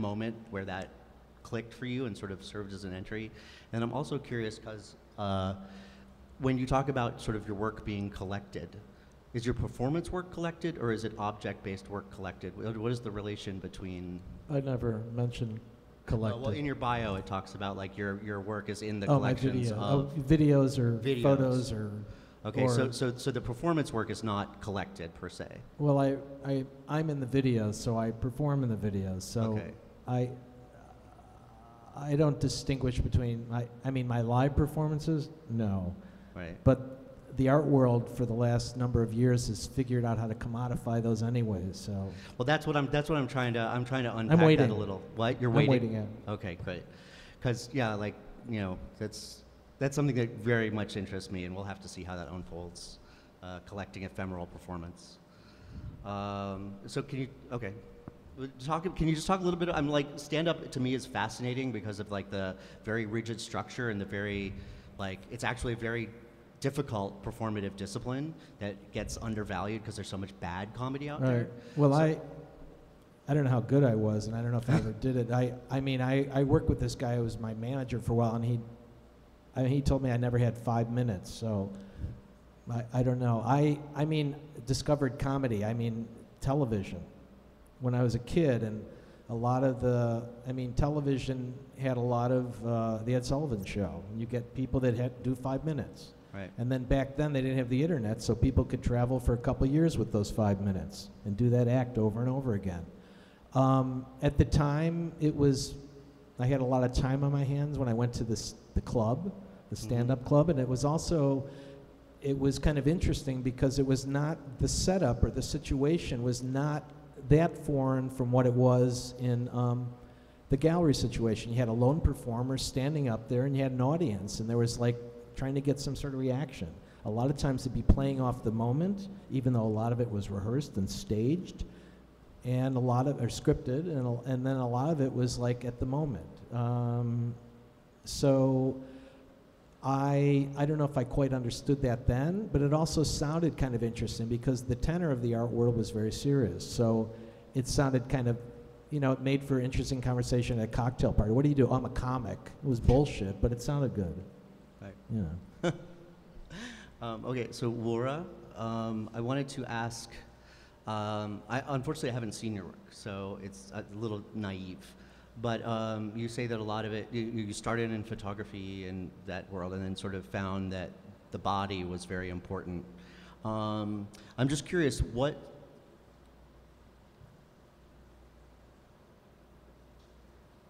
moment where that clicked for you and sort of served as an entry. And I'm also curious because uh, when you talk about sort of your work being collected, is your performance work collected or is it object-based work collected? What is the relation between? I never mentioned collected. Well, in your bio, it talks about like your, your work is in the oh, collections video. of. oh, videos or Videos. photos or. Okay, so, so, so the performance work is not collected per se. Well, I, I, I'm in the videos, so I perform in the videos. So Okay. I, I don't distinguish between my, I mean, my live performances, no. Right. But the art world for the last number of years has figured out how to commodify those anyways. So Well, that's what I'm. That's what I'm trying to. I'm trying to unpack that waiting. a little. What you're I'm waiting? waiting. Yeah. Okay, great. Because yeah, like you know, that's that's something that very much interests me, and we'll have to see how that unfolds. Uh, collecting ephemeral performance. Um, so can you? Okay. Talk, can you just talk a little bit? I'm like stand up to me is fascinating because of like the very rigid structure and the very like it's actually a very difficult performative discipline that gets undervalued because there's so much bad comedy out Right. there. Well, So- I, I don't know how good I was, and I don't know if I ever did it. I, I mean, I, I worked with this guy who was my manager for a while, and he, I mean, he told me I never had five minutes. So, I, I don't know. I, I mean, discovered comedy. I mean, television. When I was a kid, and a lot of the, I mean, television had a lot of uh, the Ed Sullivan Show. You get people that had do five minutes. Right. And then back then they didn't have the internet, so people could travel for a couple years with those five minutes and do that act over and over again. Um, at the time, it was I had a lot of time on my hands when I went to this the club, the stand-up club, and it was also it was kind of interesting because it was not the setup or the situation was not that foreign from what it was in um, the gallery situation. You had a lone performer standing up there, and you had an audience, and there was like trying to get some sort of reaction. A lot of times it'd be playing off the moment, even though a lot of it was rehearsed and staged, and a lot of or scripted, and and then a lot of it was like at the moment. Um, so I I don't know if I quite understood that then, but it also sounded kind of interesting because the tenor of the art world was very serious. So it sounded kind of, you know, it made for interesting conversation at a cocktail party. What do you do? I'm a comic. It was bullshit, but it sounded good. Right. Know. Um, okay, so Laura, um, I wanted to ask. Um, I unfortunately I haven't seen your work, so it's a little naive. But um, you say that a lot of it, you, you started in photography in that world, and then sort of found that the body was very important. Um, I'm just curious, what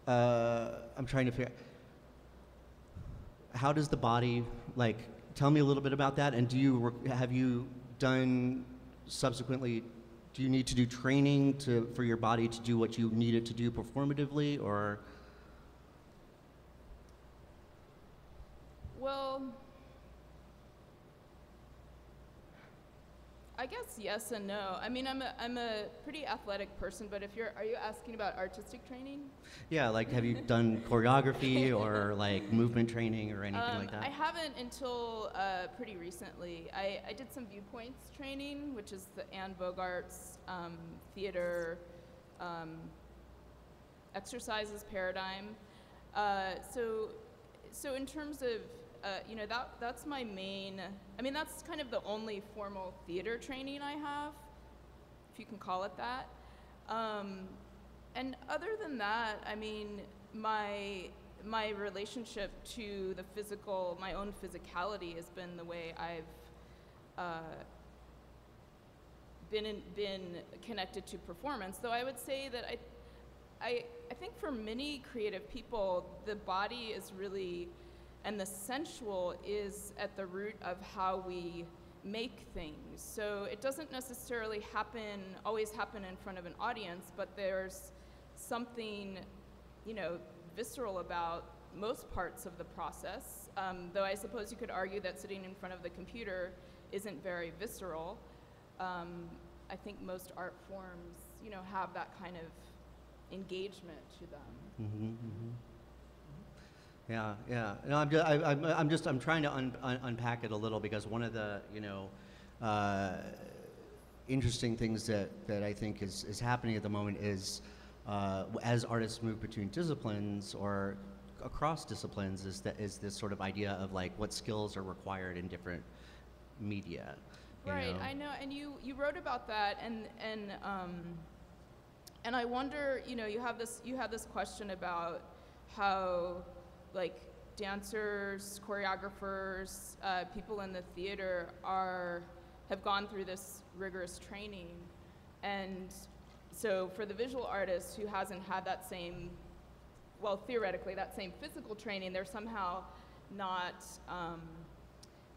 uh, I'm trying to figure. How does the body like? Tell me a little bit about that. And do you have you done subsequently? Do you need to do training to for your body to do what you need it to do performatively, or? Well, I guess yes and no. I mean, I'm a, I'm a pretty athletic person, but if you're, are you asking about artistic training? yeah, like have you done choreography or like movement training or anything Um, like that? I haven't until uh, pretty recently. I, I did some viewpoints training, which is the Anne Bogart's um, theater um, exercises paradigm. Uh, so, so in terms of uh, you know that that's my main. I mean, that's kind of the only formal theater training I have, if you can call it that. Um, and other than that, I mean, my my relationship to the physical, my own physicality, has been the way I've uh, been in, been connected to performance. Though I would say that I, I, I think for many creative people, the body is really, and the sensual is at the root of how we make things. So it doesn't necessarily happen, always happen in front of an audience, but there's something, you know, visceral about most parts of the process. Um, though I suppose you could argue that sitting in front of the computer isn't very visceral. Um, I think most art forms, you know, have that kind of engagement to them. Mm-hmm, mm-hmm. Yeah, yeah. No, I'm just, I, I'm, I'm just, I'm trying to un, un, unpack it a little because one of the, you know, uh, interesting things that, that I think is, is happening at the moment is uh, as artists move between disciplines or across disciplines, is that is this sort of idea of like what skills are required in different media. Right, know? I know, and you, you wrote about that, and and um, and I wonder, you know, you have this you have this question about how, like, dancers, choreographers, uh, people in the theater are have gone through this rigorous training, and so for the visual artist who hasn't had that same, well, theoretically that same physical training, they're somehow not. Um,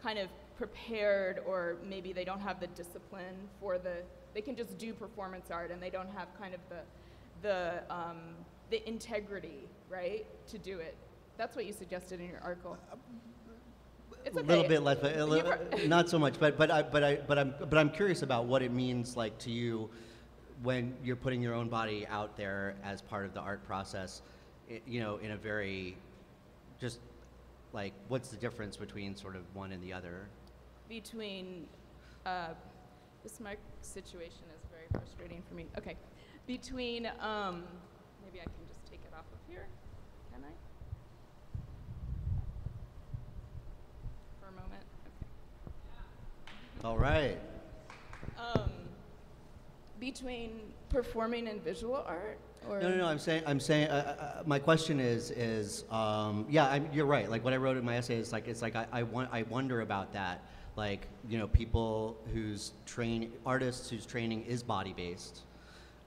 kind of prepared or maybe they don't have the discipline for the they can just do performance art and they don't have kind of the the um, the integrity right to do it that's what you suggested in your article it's a okay. little bit less, but a li- not so much. But but I but I but I'm but I'm curious about what it means like to you when you're putting your own body out there as part of the art process. you know, in a very just like what's the difference between sort of one and the other? between uh, this mic situation is very frustrating for me okay between um, maybe i can just take it off of here can i for a moment okay All right. um, between performing and visual art or No, no, no. I'm saying, I'm saying. Uh, uh, my question is, is um, yeah. I'm, you're right. Like what I wrote in my essay is like it's like I, I want I wonder about that. Like you know, people whose train artists whose training is body based,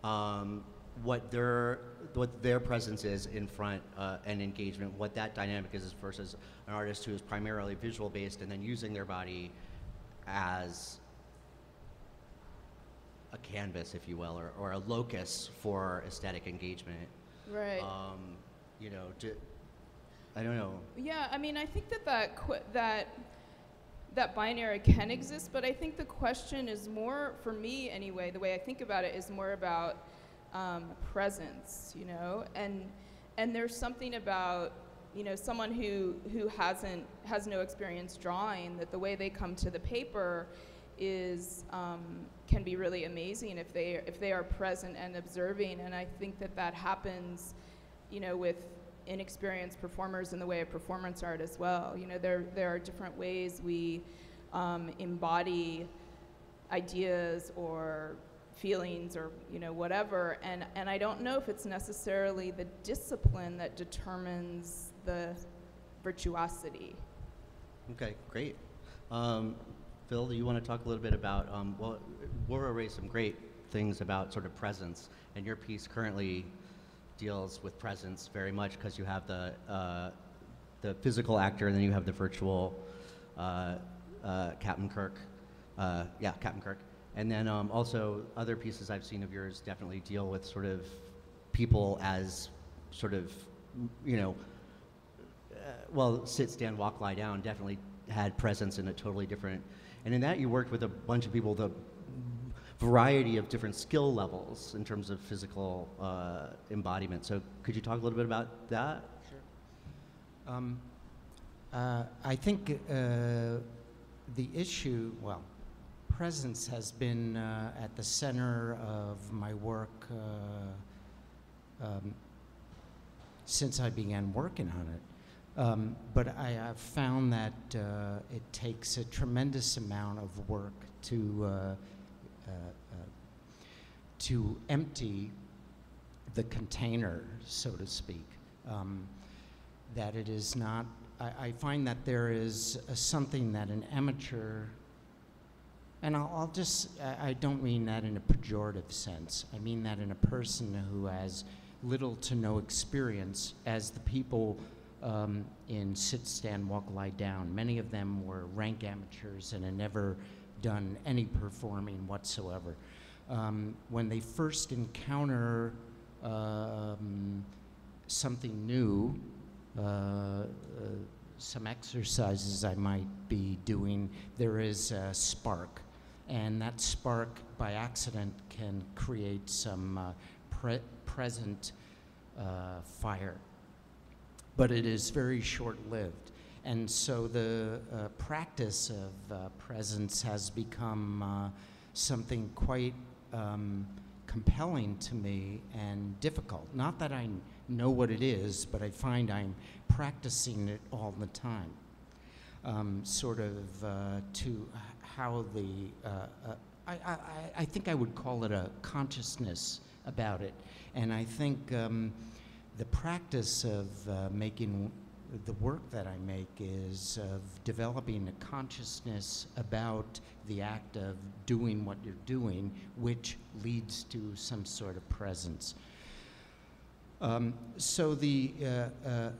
um, what their what their presence is in front uh, and engagement, what that dynamic is versus an artist who is primarily visual based and then using their body as a canvas, if you will, or, or a locus for aesthetic engagement. right Um, you know, do, I don't know. Yeah, I mean, I think that that qu- that that binary can exist, but I think the question is more, for me anyway, the way I think about it is more about um, presence, you know, and and there's something about you know someone who who hasn't has no experience drawing that the way they come to the paper is um, can be really amazing if they if they are present and observing, and I think that that happens, you know, with inexperienced performers in the way of performance art as well. You know, there there are different ways we um, embody ideas or feelings or you know whatever, and and I don't know if it's necessarily the discipline that determines the virtuosity. Okay, great. Um, Phil, do you want to talk a little bit about? Um, well, Laura raised some great things about sort of presence, and your piece currently deals with presence very much because you have the uh, the physical actor, and then you have the virtual uh, uh, Captain Kirk. Uh, yeah, Captain Kirk. And then um, also other pieces I've seen of yours definitely deal with sort of people as sort of, you know, well, sit, stand, walk, lie down definitely had presence in a totally different. And in that, you worked with a bunch of people, the variety of different skill levels in terms of physical uh, embodiment. So, could you talk a little bit about that? Um, uh, I think uh, the issue, well, presence has been uh, at the center of my work uh, um, since I began working on it. Um, but I have found that uh, it takes a tremendous amount of work to uh, uh, uh, to empty the container, so to speak. Um, that it is not, I, I find that there is something that an amateur, and I'll, I'll just, I, I don't mean that in a pejorative sense. I mean that in a person who has little to no experience as the people um, in sit, stand, walk, lie down. Many of them were rank amateurs and had never done any performing whatsoever. Um, when they first encounter um, something new, uh, uh, some exercises I might be doing, there is a spark. And that spark, by accident, can create some uh, pre- present uh, fire. But it is very short lived. And so the uh, practice of uh, presence has become uh, something quite um, compelling to me and difficult. Not that I know what it is, but I find I'm practicing it all the time. Um, sort of uh, to how the, uh, uh, I, I, I- think I would call it a consciousness about it. And I think um, the practice of uh, making the work that I make is of developing a consciousness about the act of doing what you're doing, which leads to some sort of presence. Um, so the uh, uh,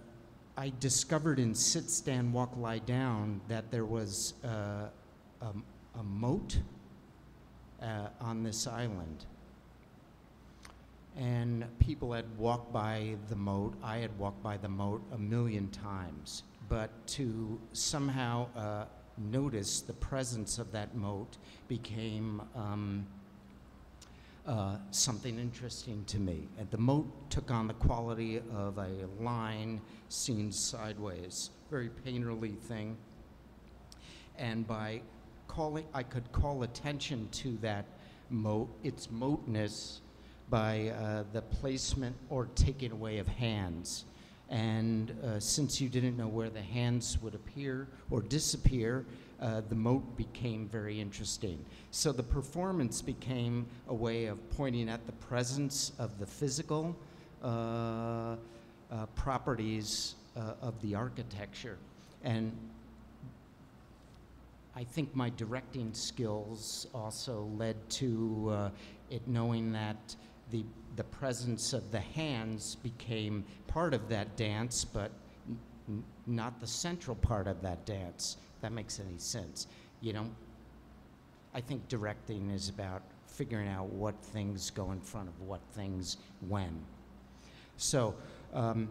I discovered in Sit, Stand, Walk, Lie Down that there was uh, a, a moat uh, on this island. And people had walked by the moat. I had walked by the moat a million times. But to somehow uh, notice the presence of that moat became um, uh, something interesting to me. And the moat took on the quality of a line seen sideways, very painterly thing. And by calling, I could call attention to that moat, its moatness, by uh, the placement or taking away of hands. And uh, since you didn't know where the hands would appear or disappear, uh, the moat became very interesting. So the performance became a way of pointing at the presence of the physical uh, uh, properties uh, of the architecture. And I think my directing skills also led to it knowing that the, the presence of the hands became part of that dance, but not the central part of that dance. That makes any sense. You know, I think directing is about figuring out what things go in front of what things when. So, um,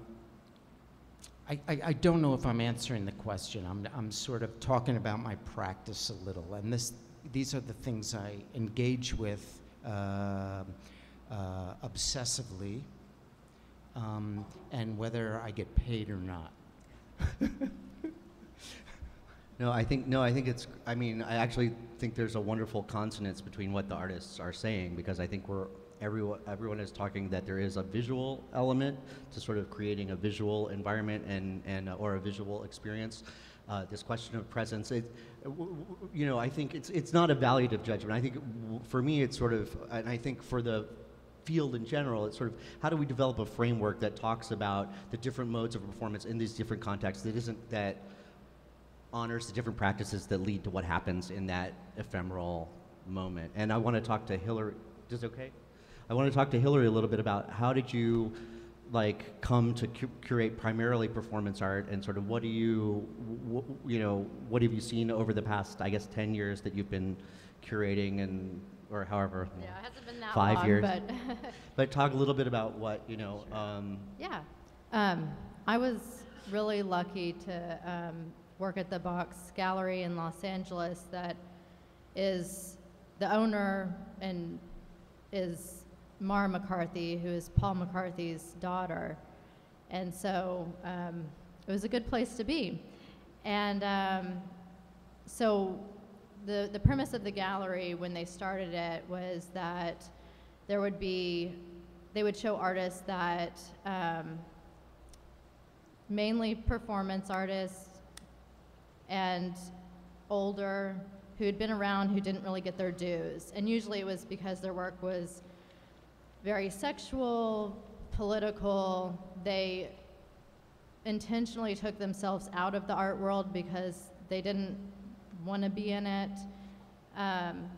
I, I, I don't know if I'm answering the question. I'm, I'm sort of talking about my practice a little, and this, these are the things I engage with uh, uh, obsessively, um, and whether I get paid or not. No, I think no, I think it's. I mean, I actually think there's a wonderful consonance between what the artists are saying because I think we're everyone everyone is talking that there is a visual element to sort of creating a visual environment and and uh, or a visual experience. Uh, this question of presence, it, you know, I think it's it's not a evaluative judgment. I think for me, it's sort of, and I think for the field in general, it's sort of how do we develop a framework that talks about the different modes of performance in these different contexts that isn't that honors the different practices that lead to what happens in that ephemeral moment. And I want to talk to Hillary. Is okay? I want to talk to Hillary a little bit about how did you like come to cu- curate primarily performance art and sort of what do you you know what have you seen over the past I guess 10 years that you've been curating and or however Yeah, it hasn't been that Five long, years. but but talk a little bit about what you know um, yeah. Um, I was really lucky to um, work at the Box Gallery in Los Angeles that is the owner and is Mara McCarthy, who is Paul McCarthy's daughter. And so um, it was a good place to be. And um, so the, the premise of the gallery when they started it was that there would be, they would show artists that um, mainly performance artists and older who had been around who didn't really get their dues. And usually it was because their work was very sexual, political. They intentionally took themselves out of the art world because they didn't want to be in it. Um,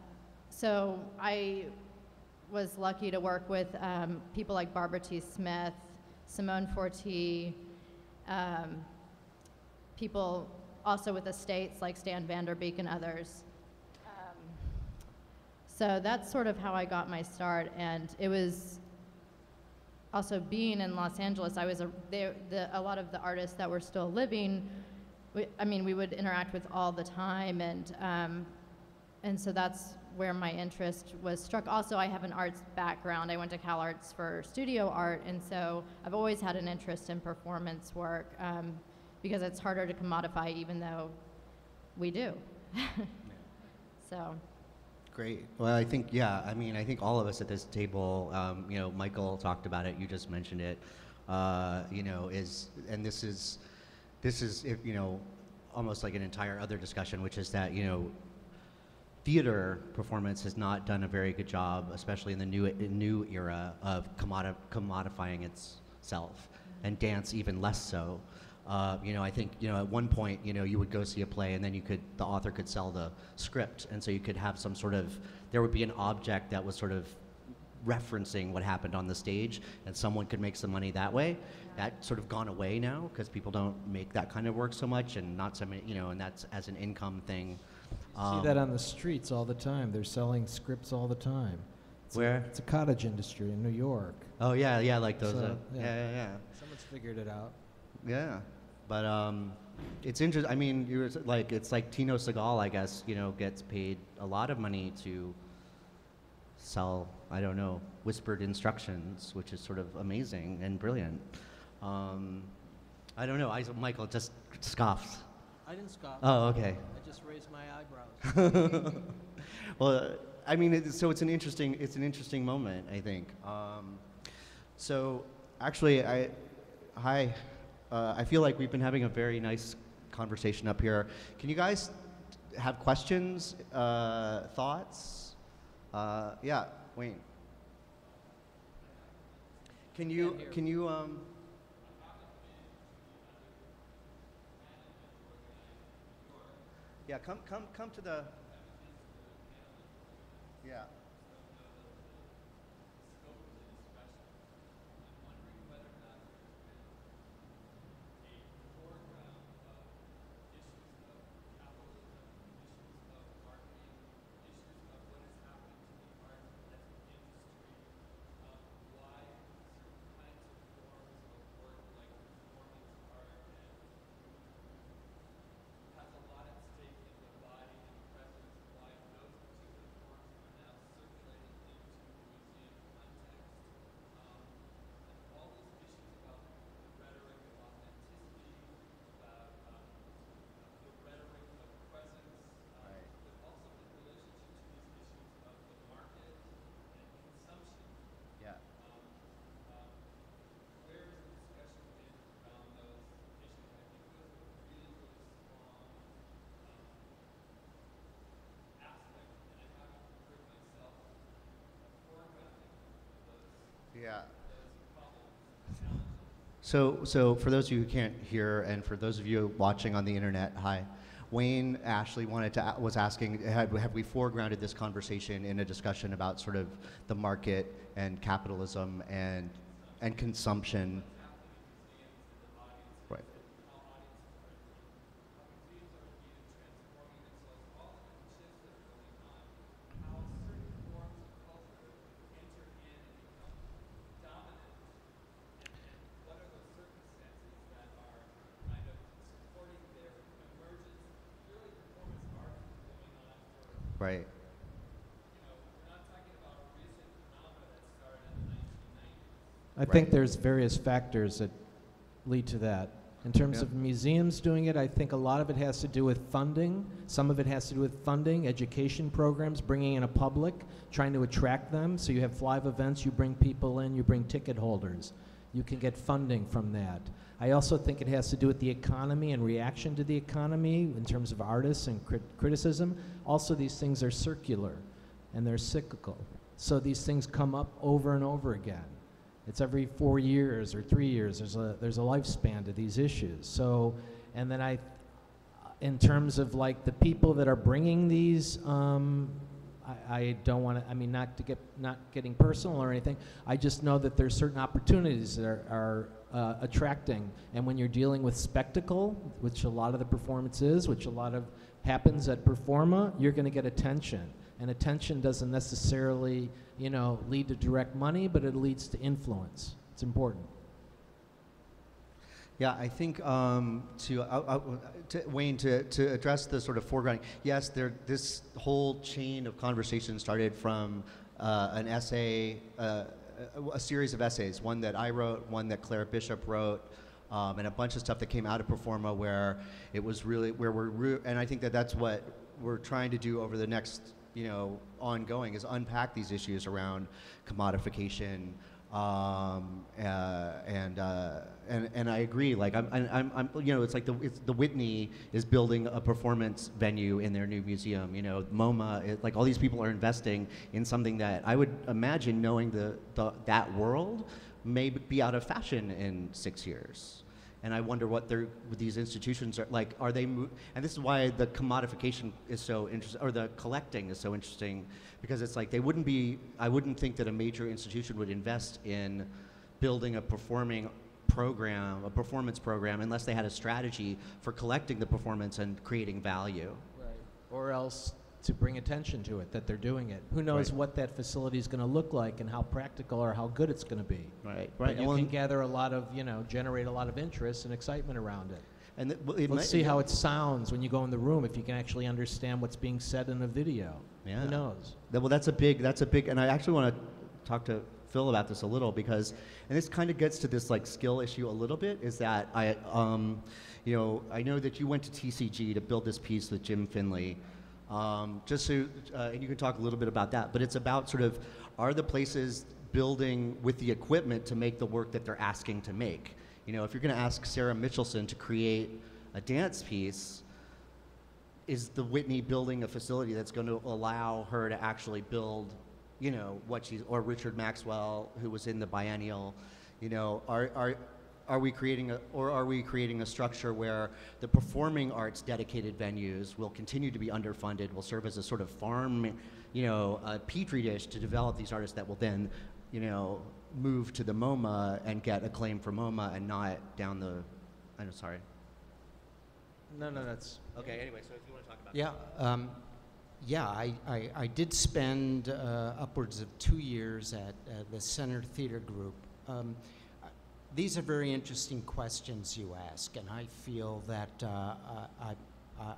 so I was lucky to work with um, people like Barbara T. Smith, Simone Forti, um, people also with estates like Stan Vanderbeek and others. Um, so that's sort of how I got my start, and it was also being in Los Angeles. I was a, they, the, a lot of the artists that were still living. We, I mean, we would interact with all the time, and um, and so that's where my interest was struck. Also, I have an arts background. I went to Cal Arts for studio art, and so I've always had an interest in performance work um, because it's harder to commodify, even though we do. so, Great. Well, I think, yeah, I mean, I think all of us at this table, um, you know, Michael talked about it, you just mentioned it, uh, you know, is, and this is, this is, if, you know, almost like an entire other discussion, which is that, you know, theater performance has not done a very good job, especially in the new, new era of commodi- commodifying itself, and dance even less so. Uh, you know, I think you know at one point, you know, you would go see a play, and then you could the author could sell the script, and so you could have some sort of there would be an object that was sort of referencing what happened on the stage, and someone could make some money that way. That sort of gone away now because people don't make that kind of work so much, and not so many, you know, and that's as an income thing. See that on the streets all the time. They're selling scripts all the time. It's a- Where? it's a cottage industry in New York. Oh yeah, yeah, like those. So, uh, yeah. yeah, yeah, yeah. Someone's figured it out. Yeah, but um, it's interesting. I mean, you're like it's like Tino Sehgal, I guess. You know, gets paid a lot of money to sell. I don't know, whispered instructions, which is sort of amazing and brilliant. Um, I don't know. I, Michael just scoffed. I didn't scoff. Oh, okay. I just raised my eyebrows. well, I mean, it, so it's an interesting, it's an interesting moment, I think. Um, so, actually, I, hi, uh, I feel like we've been having a very nice conversation up here. Can you guys have questions, uh, thoughts? Uh, yeah, Wayne. Can you, can you, um, yeah, come, come, come to the, yeah. Yeah. Yeah. So, so for those of you who can't hear, and for those of you watching on the internet, hi. Wayne Ashley wanted to was asking, have, have we foregrounded this conversation in a discussion about sort of the market and capitalism and and consumption? Right. Right. I think there's various factors that lead to that. In terms Yeah. of museums doing it, I think a lot of it has to do with funding. Some of it has to do with funding, education programs, bringing in a public, trying to attract them. So you have live events, you bring people in, you bring ticket holders. You can get funding from that. I also think it has to do with the economy and reaction to the economy in terms of artists and crit- criticism. Also, these things are circular and they're cyclical. So these things come up over and over again. It's every four years or three years. There's a there's a lifespan to these issues. So, and then I, in terms of like the people that are bringing these, um, I, I don't want to. I mean, not to get not getting personal or anything. I just know that there's certain opportunities that are, are uh, attracting. And when you're dealing with spectacle, which a lot of the performance is, which a lot of happens at Performa, you're going to get attention. And attention doesn't necessarily, you know, lead to direct money, but it leads to influence. It's important. Yeah, I think um, to, uh, uh, to Wayne to, to address the sort of foregrounding. Yes, there. This whole chain of conversation started from uh, an essay, uh, a, a series of essays. One that I wrote, one that Claire Bishop wrote, um, and a bunch of stuff that came out of Performa where it was really where we're. Re- and I think that that's what we're trying to do over the next you know, ongoing is unpack these issues around commodification. Um, uh, and, uh, and and I agree. Like I'm, I'm, I'm, you know, it's like the it's the Whitney is building a performance venue in their new museum. You know, MoMA, it, like all these people are investing in something that I would imagine, knowing the, the that world, may be out of fashion in six years. And I wonder what they're, these institutions are like. Are they? And this is why the commodification is so interesting, or the collecting is so interesting, because it's like they wouldn't be. I wouldn't think that a major institution would invest in building a performing program, a performance program, unless they had a strategy for collecting the performance and creating value. Right. Or else to bring attention to it that they're doing it. Who knows Right. what that facility is going to look like and how practical or how good it's going to be. Right. But Right. you Well, can gather a lot of, you know, generate a lot of interest and excitement around it. and it, well, it Let's might- see how it sounds when you go in the room. If you can actually understand what's being said in a video. Yeah. Who knows? That- Well, that's a big, that's a big, and I actually want to talk to Phil about this a little because, and this kind of gets to this like skill issue a little bit. Is that I, um, you know, I know that you went to TCG to build this piece with Jim Findlay. Um, just so, uh, and you can talk a little bit about that, but it's about sort of are the places building with the equipment to make the work that they're asking to make. You know, if you're going to ask Sarah Michelson to create a dance piece, is the Whitney building a facility that's going to allow her to actually build, you know, what she's, or Richard Maxwell, who was in the biennial, you know, are, are, are we creating a, or are we creating a structure where the performing arts dedicated venues will continue to be underfunded, will serve as a sort of farm, you know, a petri dish to develop these artists that will then, you know, move to the MoMA and get acclaim for MoMA and not down the, I'm sorry. No, no, that's. Okay, anyway, so if you want to talk about Yeah, um, yeah, I, I, I did spend uh, upwards of two years at uh, the Center Theater Group. Um, these are very interesting questions you ask, and I feel that uh, I,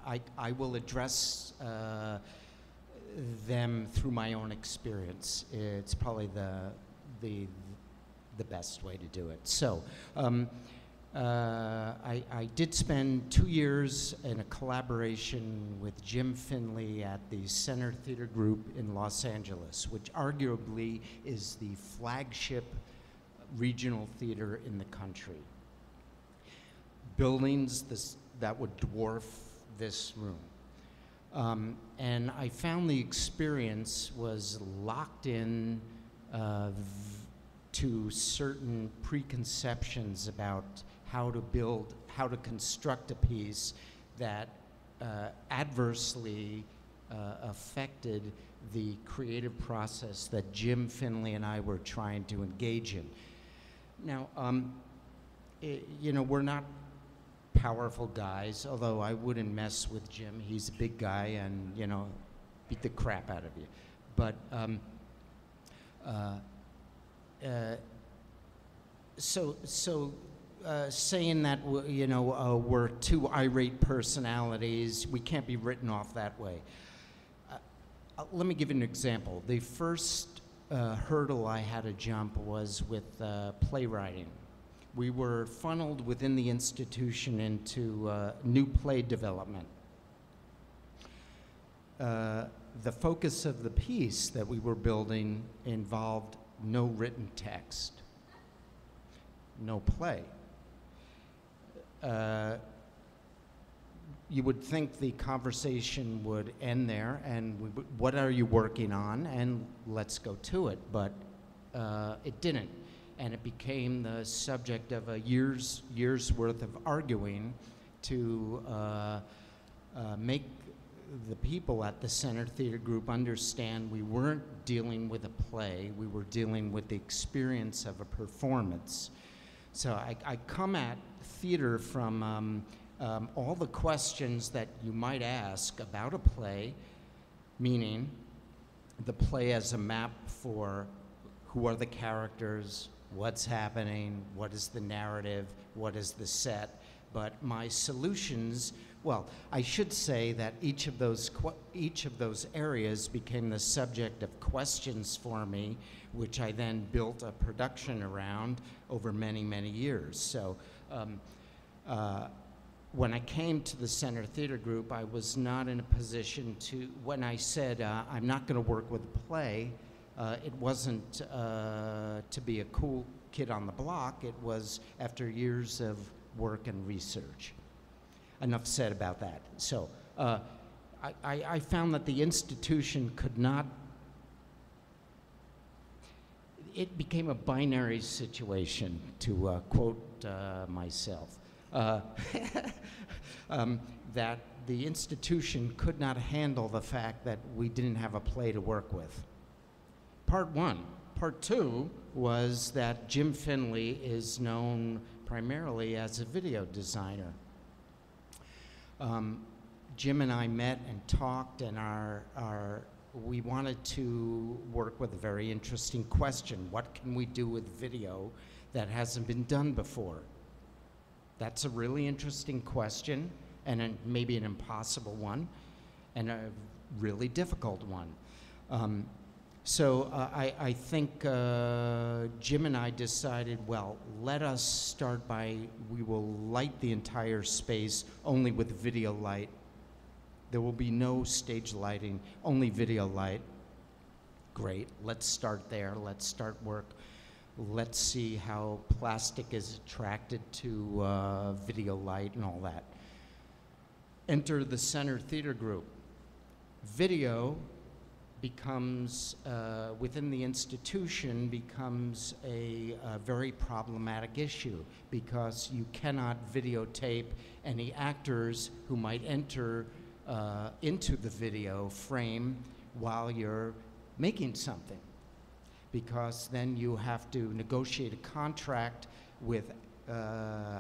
I, I, will address uh, them through my own experience. It's probably the, the, the best way to do it. So, um, uh, I, I did spend two years in a collaboration with Jim Findlay at the Center Theater Group in Los Angeles, which arguably is the flagship regional theater in the country. Buildings this, that would dwarf this room. Um, and I found the experience was locked in uh, to certain preconceptions about how to build, how to construct a piece that uh, adversely uh, affected the creative process that Jim Findlay and I were trying to engage in. Now, um, i- you know, we're not powerful guys, although I wouldn't mess with Jim. He's a big guy and, you know, beat the crap out of you. But um, uh, uh, so, so uh, saying that you know uh, we're two irate personalities, we can't be written off that way. Uh, uh, let me give you an example. The first uh, hurdle I had to jump was with uh, playwriting. We were funneled within the institution into uh, new play development. Uh, the focus of the piece that we were building involved no written text, no play. You would think the conversation would end there and we, what are you working on? And let's go to it. But uh, it didn't. And it became the subject of a year's years worth of arguing to uh, uh, make the people at the Center Theater Group understand we weren't dealing with a play, we were dealing with the experience of a performance. So I, I come at theater from um, um, all the questions that you might ask about a play, meaning the play as a map for who are the characters, what's happening, what is the narrative, what is the set. But my solutions, well, I should say that each of those each of those areas became the subject of questions for me, which I then built a production around over many many years. So. Um, uh, when I came to the Center Theater Group, I was not in a position to, when I said uh, I'm not going to work with a play, uh, it wasn't uh, to be a cool kid on the block. It was after years of work and research. Enough said about that. So uh, I, I, I found that the institution could not it became a binary situation, to uh, quote uh, myself, uh, um, that the institution could not handle the fact that we didn't have a play to work with. Part one. Part two was that Jim Findlay is known primarily as a video designer. Um, Jim and I met and talked, and our, our we wanted to work with a very interesting question. What can we do with video that hasn't been done before? That's a really interesting question, and a, maybe an impossible one, and a really difficult one. Um, so uh, I, I, think uh, Jim and I decided, well, let us start by, we will light the entire space only with video light there will be no stage lighting, only video light. Great, let's start there. Let's start work. Let's see how plastic is attracted to uh, video light and all that. Enter the Center Theater Group. Video becomes, uh, within the institution, becomes a, a, very problematic issue because you cannot videotape any actors who might enter uh, into the video frame while you're making something. Because then you have to negotiate a contract with, uh,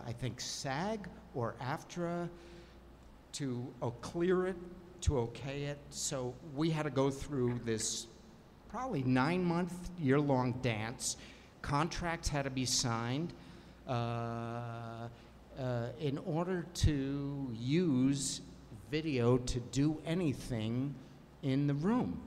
I think, SAG or AFTRA to uh, clear it, to okay it. So we had to go through this probably nine month, year long dance. Contracts had to be signed. Uh, uh, in order to use video to do anything in the room.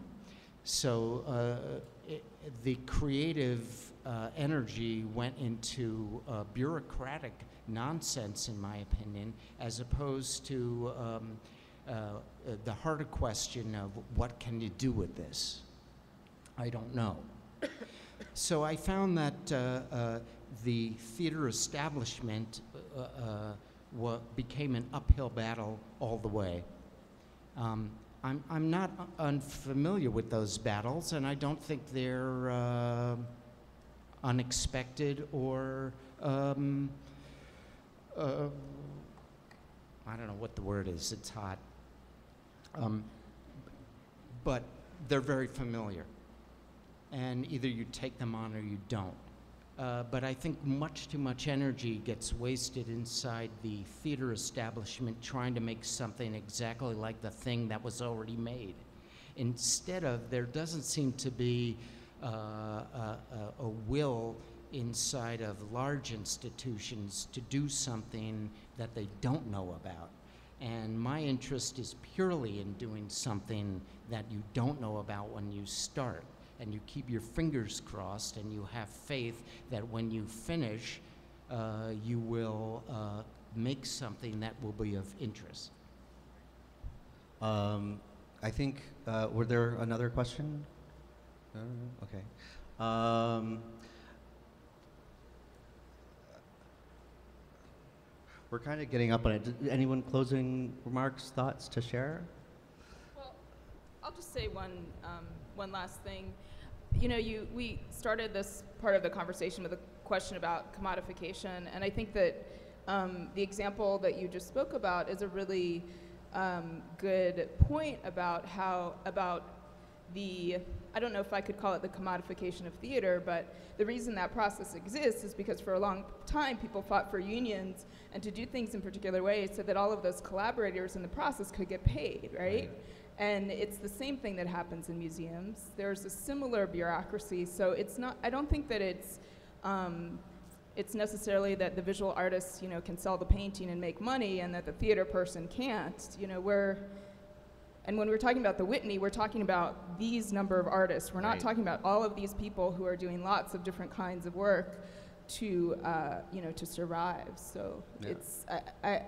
So uh, it, the creative uh, energy went into uh, bureaucratic nonsense, in my opinion, as opposed to um, uh, uh, the harder question of what can you do with this? I don't know. so I found that uh, the theater establishment what became an uphill battle all the way. Um, I'm, I'm not unfamiliar with those battles, and I don't think they're uh, unexpected or, um, uh, I don't know what the word is, it's hot. Um, but they're very familiar. And either you take them on or you don't. Uh, but I think much too much energy gets wasted inside the theater establishment trying to make something exactly like the thing that was already made. Instead of, there doesn't seem to be uh, a, a, will inside of large institutions to do something that they don't know about. And my interest is purely in doing something that you don't know about when you start and you keep your fingers crossed and you have faith that when you finish, uh, you will uh, make something that will be of interest. Um, I think, uh, were there another question? okay. Um, we're kind of getting up on it. Did anyone closing remarks, thoughts to share? Well, I'll just say one, um, one last thing you know, you, we started this part of the conversation with a question about commodification, and I think that um, the example that you just spoke about is a really um, good point about how, about the, I don't know if I could call it the commodification of theater, but the reason that process exists is because for a long time people fought for unions and to do things in particular ways so that all of those collaborators in the process could get paid, right? right. And it's the same thing that happens in museums. There's a similar bureaucracy, so it's not, I don't think that it's, um, it's necessarily that the visual artist, you know, can sell the painting and make money and that the theater person can't. You know, we're, and when we're talking about the Whitney, we're talking about these number of artists. We're not right. talking about all of these people who are doing lots of different kinds of work to, uh, you know, to survive. So yeah. it's, I, I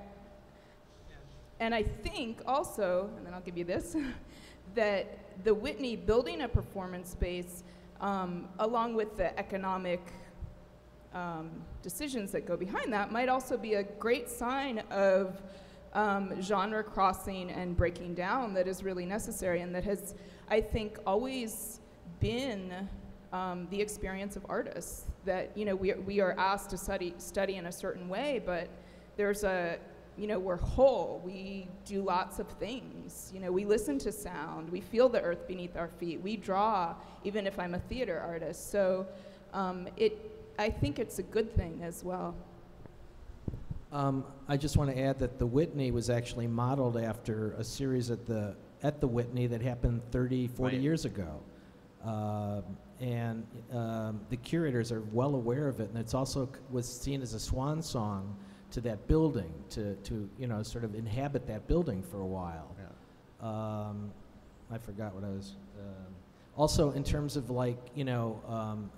and I think also, and then I'll give you this, that the Whitney building a performance space, um, along with the economic um, decisions that go behind that, might also be a great sign of um, genre crossing and breaking down that is really necessary and that has, I think, always been um, the experience of artists. That you know we, we are asked to study study in a certain way, but there's a you know we're whole. We do lots of things. You know we listen to sound. We feel the earth beneath our feet. We draw, even if I'm a theater artist. So um, it I think it's a good thing as well. Um, I just want to add that the Whitney was actually modeled after a series at the at the Whitney that happened 30, 40 Right. years ago. Um, and um, the curators are well aware of it, and it's also c- was seen as a swan song to that building, to, to you know, sort of inhabit that building for a while. Yeah. Um, I forgot what I was. Um, also, in terms of like you know, um,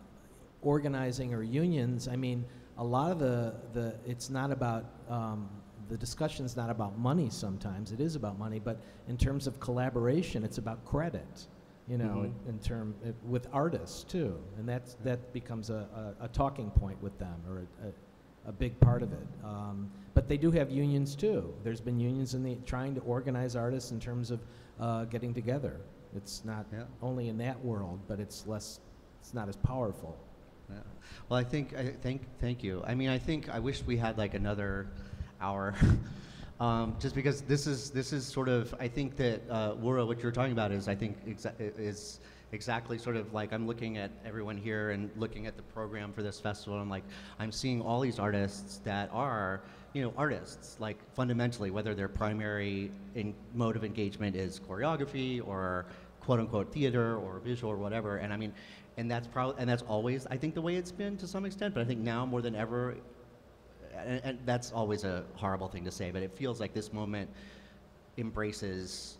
organizing or unions, I mean, a lot of the the it's not about um, the discussion's not about money. Sometimes it is about money, but in terms of collaboration, it's about credit. You know, Mhm. in, in term it, with artists too, and that's that becomes a, a, a talking point with them or a, a, a big part of it. Um, but they do have unions too. There's been unions in the trying to organize artists in terms of uh, getting together. It's not Yeah. only in that world, but it's less. It's not as powerful. Yeah. Well, I think I thank thank you. I mean, I think I wish we had like another hour, um, just because this is this is sort of I think that uh, Wura, what you're talking about is I think is exactly sort of like I'm looking at everyone here and looking at the program for this festival. And I'm like I'm seeing all these artists that are you know artists like fundamentally whether their primary mode of engagement is choreography or quote unquote theater or visual or whatever. And I mean, and that's probably and that's always I think the way it's been to some extent. But I think now more than ever, and, and that's always a horrible thing to say, but it feels like this moment embraces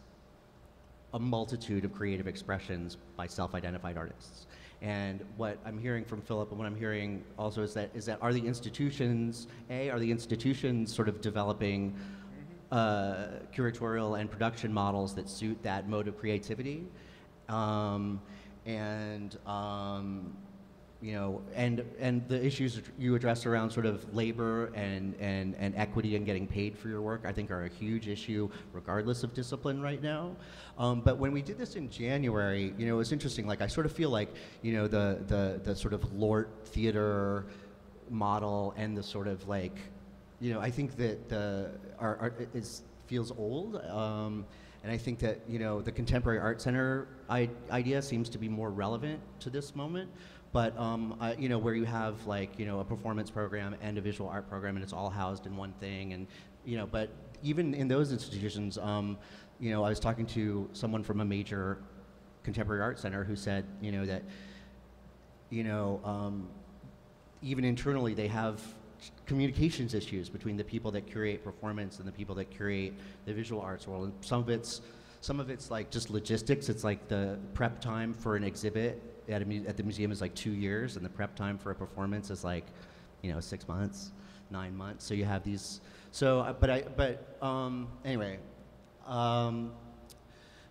a multitude of creative expressions by self-identified artists. And what I'm hearing from Philip and what I'm hearing also is that is that are the institutions a are the institutions sort of developing uh, curatorial and production models that suit that mode of creativity, um, and um, you know, and and the issues you address around sort of labor and, and, and equity and getting paid for your work, I think are a huge issue regardless of discipline right now. Um, but when we did this in January, you know, it was interesting. Like I sort of feel like, you know, the the the sort of LORT theater model and the sort of like, you know, I think that the our art is feels old. Um, and I think that you know the contemporary art center I- idea seems to be more relevant to this moment. But um, I, you know where you have like you know a performance program and a visual art program, and it's all housed in one thing. And you know, but even in those institutions, um, you know, I was talking to someone from a major contemporary art center who said, you know, that you know, um, even internally they have communications issues between the people that curate performance and the people that curate the visual arts world. And some of it's some of it's like just logistics. It's like the prep time for an exhibit at, a at the museum is like two years, and the prep time for a performance is like, you know, six months, nine months. So you have these. So, uh, but I, but um, anyway, um,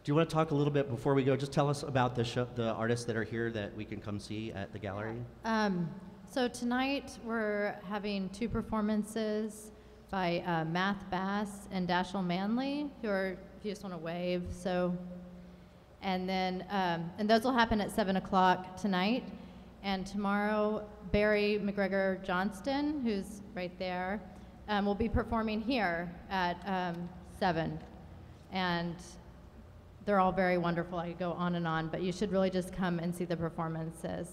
do you want to talk a little bit before we go? Just tell us about the show, the artists that are here that we can come see at the gallery. Um, so tonight we're having two performances by uh, Math Bass and Dashiell Manley, who are, if you just want to wave, so. And then, um, and those will happen at 7 o'clock tonight. And tomorrow, Barry McGregor Johnston, who's right there, um, will be performing here at um, 7. And they're all very wonderful. I could go on and on, but you should really just come and see the performances.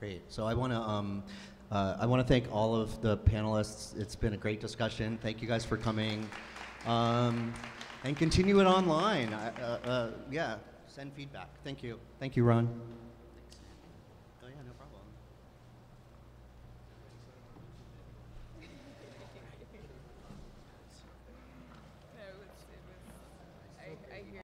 Great. So I want to um, uh, I want to thank all of the panelists. It's been a great discussion. Thank you guys for coming, um, and continue it online. I- Uh, uh, yeah, send feedback. Thank you. Thank you, Ron.